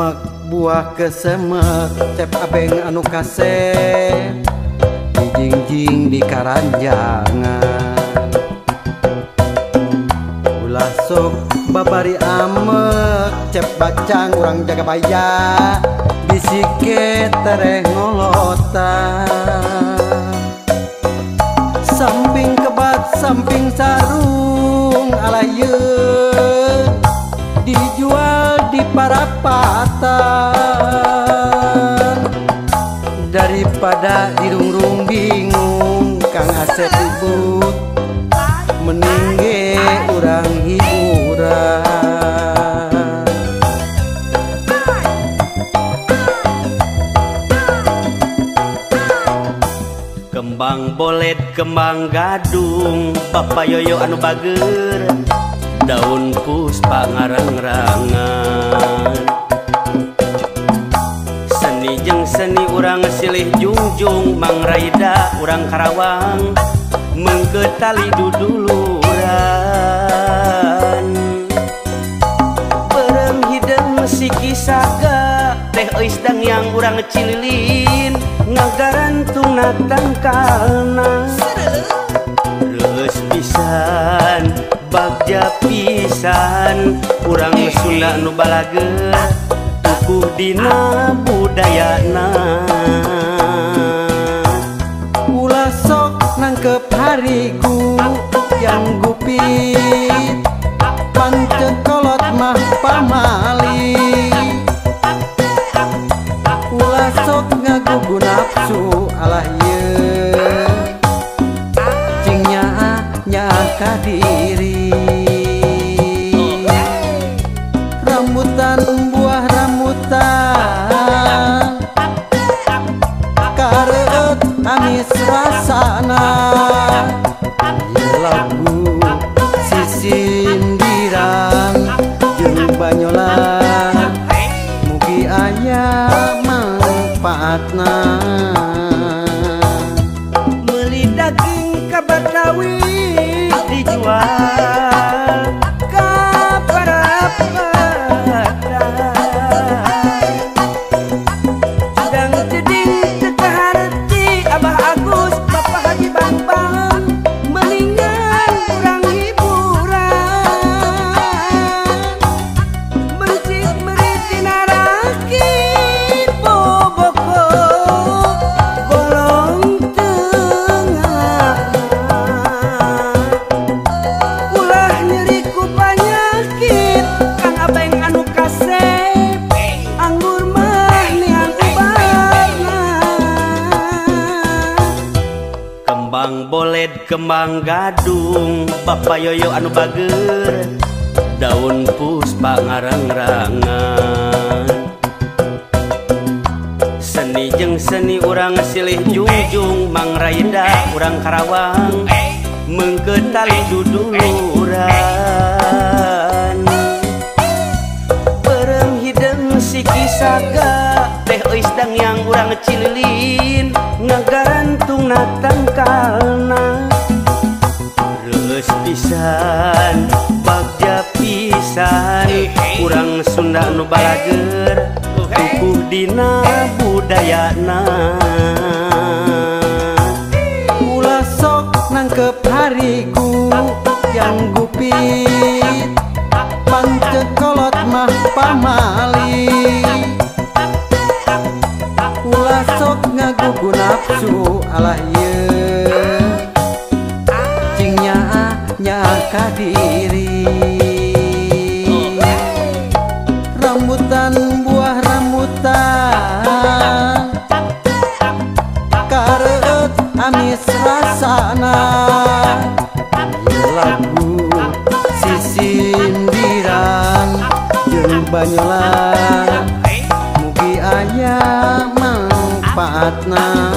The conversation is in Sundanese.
semak buah kesemek cep abeng anu kasep dijingjing di karanjangan. Ulah sok babari amek cep bacang urang jaga baya. Bisike tereh ngolotan samping kebat samping sarung alaye dijual di parapatan daripada dirungrung bingung Kang Asep ribut meningge urang hiburan. Kembang bolet kembang gadung Bapak yoyo anu bager daun puspa ngarang-rangan seni urang silih jungjung Mang Raida urang Karawang. Menggetali duduluran Perem hidung si kisaga teh oisdang yang urang cililin. Ngagaran tunatang kalna. Terus pisan bagja pisan. Urang Sunda nubalaga Budina budayana. Ulah sok nangkep hariku yang gupit Pancet kolot mah pamali. Ulah sok ngagugu nafsu alah ye Cing nyaa nyaa rasana suasana lagu sisindirang jeung banyola. Mugi aya manfaatna Meli daging ka Badawi dijual. Butet kembang Gadung. Bapak Yoyo anu Bager. Daun puspa ngarang-rangan. Seni jeng seni urang silih jujung. Mang Raida urang Karawang. Mengketali duduluran Pereng hidung si kisaga teh ois yang urang cililin. ngagarantung natang kalna terus pisan bagja pisan urang Sunda nu balager oh, tukuh dina budayana. Ulah sok nangkep hari nafsu ala ya. ieu cing nyaka diri. Rambutan buah rambutan. Kareut amis rasana. Lagu si sindirang jeung banyolan mugi ayam manfaatna